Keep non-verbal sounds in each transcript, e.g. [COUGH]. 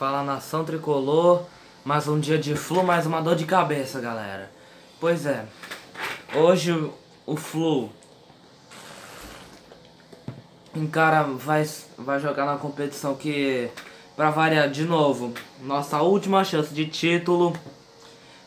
Fala nação tricolor, mais um dia de flu, mais uma dor de cabeça, galera. Pois é, hoje o flu encara vai vai jogar na competição que para variar de novo, nossa última chance de título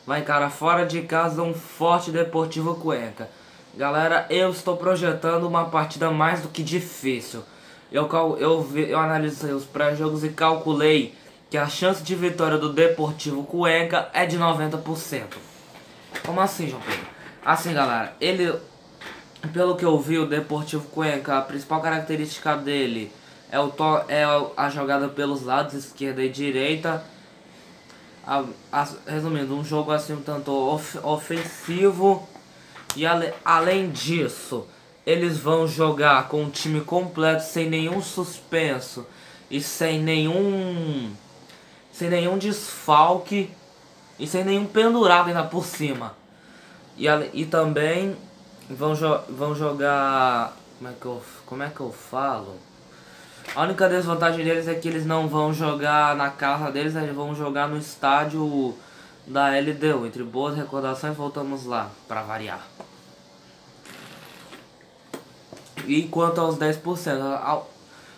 vai encarar fora de casa um forte Deportivo Cuenca. Galera, eu estou projetando uma partida mais do que difícil. Eu, eu, eu analisei os pré-jogos e calculei que a chance de vitória do Deportivo Cuenca é de 90%. Como assim, João Pedro? Assim, galera, ele, pelo que eu vi, o Deportivo Cuenca, a principal característica dele é, o to, é a jogada pelos lados, esquerda e direita. A, a, resumindo, um jogo assim um tanto of, ofensivo. E ale, além disso, eles vão jogar com o time completo, sem nenhum suspenso e sem nenhum sem nenhum desfalque e sem nenhum pendurado ainda por cima. E, e também vão, jo vão jogar. Como é, que eu, como é que eu falo? A única desvantagem deles é que eles não vão jogar na casa deles, eles vão jogar no estádio da LDU. Entre boas recordações, voltamos lá, para variar. E quanto aos 10%,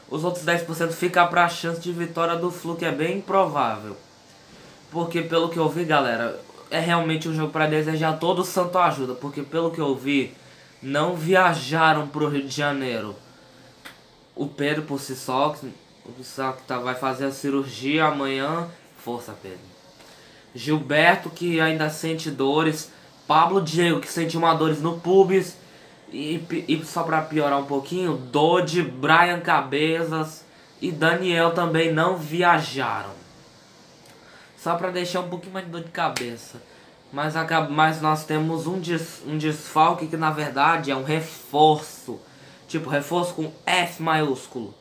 os outros 10% fica para a chance de vitória do Flu, que é bem improvável. Porque pelo que eu vi, galera, é realmente um jogo para desejar todo o santo ajuda. Porque pelo que eu vi, não viajaram para o Rio de Janeiro. O Pedro por si só, que tá, vai fazer a cirurgia amanhã. Força, Pedro. Gilberto, que ainda sente dores. Pablo Diego, que sente uma dores no pubis. E, e só para piorar um pouquinho, Dodge, Brian Cabezas e Daniel também não viajaram. Só para deixar um pouquinho mais de dor de cabeça. Mas, mas nós temos um, des, um desfalque que na verdade é um reforço. Tipo, reforço com F maiúsculo.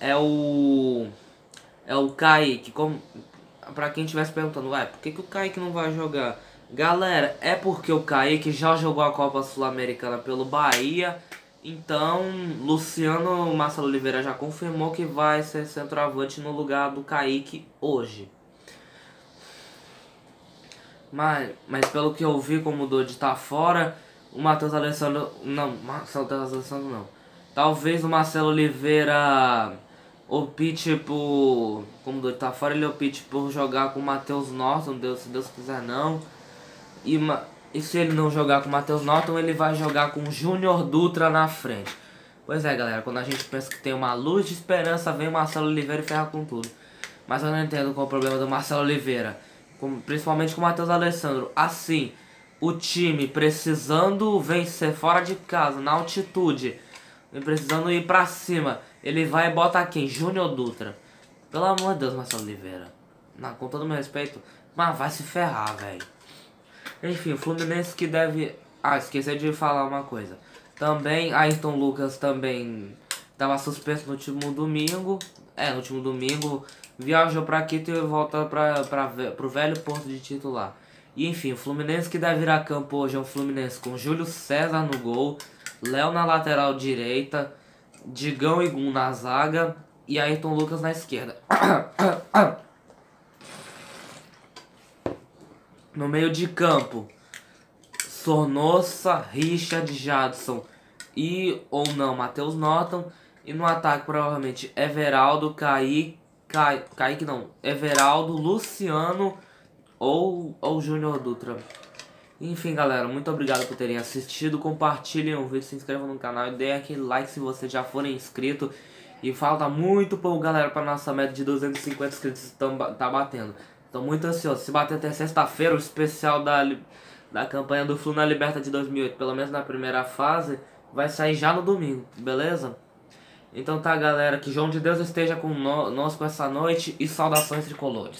É o. É o Kaique. Como, pra quem estivesse perguntando, ué, por que, que o Kaique não vai jogar? Galera, é porque o Kaique já jogou a Copa Sul-Americana pelo Bahia. Então, Luciano Marcelo Oliveira já confirmou que vai ser centroavante no lugar do Kaique hoje. Mas, mas pelo que eu vi, como o Dodi tá fora, o Matheus Alessandro. Não, Marcelo Alessandro não. Talvez o Marcelo Oliveira opte por. Como o Dodi tá fora, ele opte por jogar com o Matheus Norton, Deus, se Deus quiser não. E, e se ele não jogar com o Matheus Norton, ele vai jogar com o Júnior Dutra na frente. Pois é, galera, quando a gente pensa que tem uma luz de esperança, vem o Marcelo Oliveira e ferra com tudo. Mas eu não entendo qual é o problema do Marcelo Oliveira, com, principalmente com o Matheus Alessandro. Assim, o time precisando vencer fora de casa, na altitude, precisando ir pra cima, ele vai e bota quem? Júnior Dutra. Pelo amor de Deus, Marcelo Oliveira. Não, com todo meu respeito, mas vai se ferrar, velho. Enfim, o Fluminense que deve... Ah, esqueci de falar uma coisa. Também, Ayrton Lucas também estava suspenso no último domingo. É, no último domingo. Viajou para Quito e volta para o velho ponto de titular. E enfim, o Fluminense que deve virar campo hoje é um Fluminense com Júlio César no gol. Léo na lateral direita. Digão e Gum na zaga. E Ayrton Lucas na esquerda. [COUGHS] No meio de campo, Sornossa, Richard, Jadson e ou não Matheus Norton. E no ataque, provavelmente, Everaldo, Kaique, Kaique não, Everaldo, Luciano ou, ou Júnior Dutra. Enfim, galera, muito obrigado por terem assistido. Compartilhem o vídeo, se inscrevam no canal e deem aquele like se você já for inscrito. E falta muito pouco, galera, para nossa meta de 250 inscritos tá batendo. Tô muito ansioso. Se bater até sexta-feira, o especial da, da campanha do Flu na Liberta de 2008, pelo menos na primeira fase, vai sair já no domingo, beleza? Então tá, galera, que João de Deus esteja conosco essa noite e saudações tricolores.